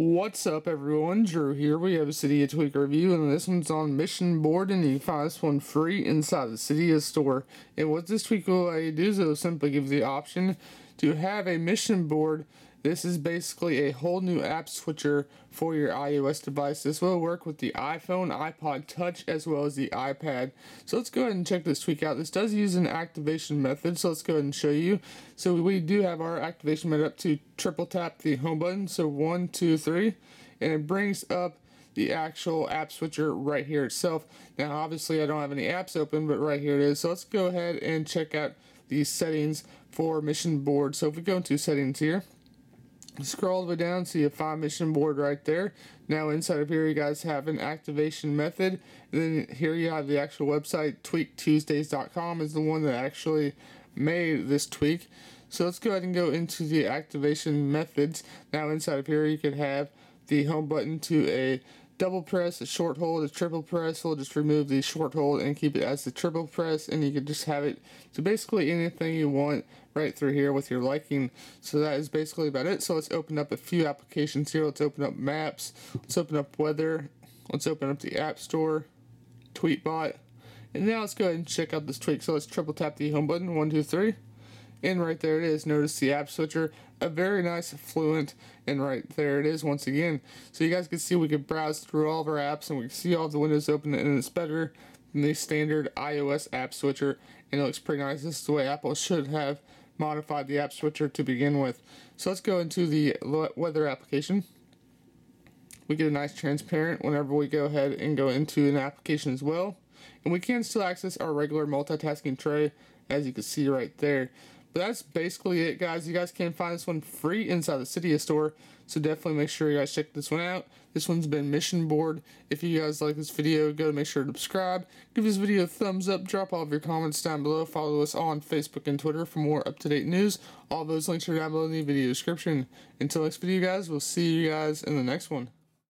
What's up, everyone? Drew here. We have a Cydia Tweak review, and this one's on MissionBoard, and you can find this one free inside the Cydia store. And what this tweak will you do is it will simply give you the option to have a mission board this is basically a whole new app switcher for your iOS device. This will work with the iPhone, iPod Touch, as well as the iPad. So let's go ahead and check this tweak out. This does use an activation method, so let's go ahead and show you. So we do have our activation method up to triple tap the home button. So one, two, three, and it brings up the actual app switcher right here itself. Now obviously I don't have any apps open, but right here it is. So let's go ahead and check out these settings for mission board. So if we go into settings here, scroll all the way down see a five mission board right there. Now inside of here you guys have an activation method. And then here you have the actual website. tweaktuesdays.com is the one that actually made this tweak. So let's go ahead and go into the activation methods. Now inside of here you could have the home button to a double press, a short hold, a triple press. We'll just remove the short hold and keep it as the triple press, and you can just have it to basically anything you want right through here with your liking. So that is basically about it. So let's open up a few applications here. Let's open up Maps. Let's open up Weather. Let's open up the App Store, Tweetbot. And now let's go ahead and check out this tweak. So let's triple tap the home button. One, two, three. And right there it is. Notice the app switcher, a very nice fluent, and right there it is once again. So you guys can see we can browse through all of our apps and we can see all the windows open and it's better than the standard iOS app switcher and it looks pretty nice. This is the way Apple should have modified the app switcher to begin with. So let's go into the weather application. We get a nice transparent whenever we go ahead and go into an application as well. And we can still access our regular multitasking tray as you can see right there. That's basically it, guys. You guys can find this one free inside the Cydia store, so definitely make sure you guys check this one out. This one's been MissionBoard. If you guys like this video, go make sure to subscribe, give this video a thumbs up, drop all of your comments down below, follow us on Facebook and Twitter for more up-to-date news. All those links are down below in the video description. Until next video, guys, we'll see you guys in the next one.